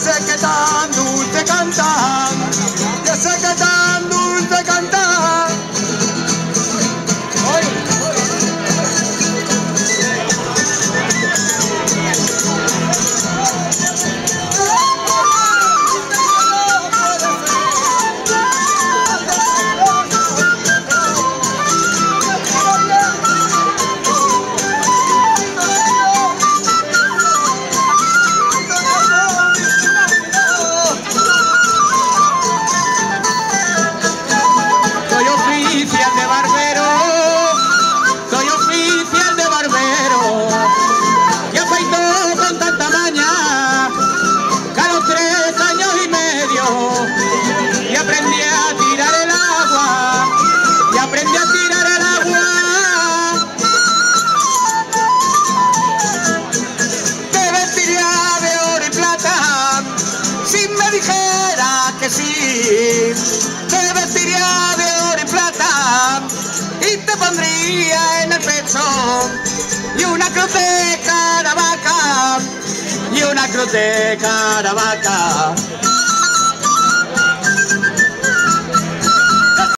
second. Te vestiría de oro y plata y te pondría en el pecho y una cruz de caravaca y una cruz de caravaca.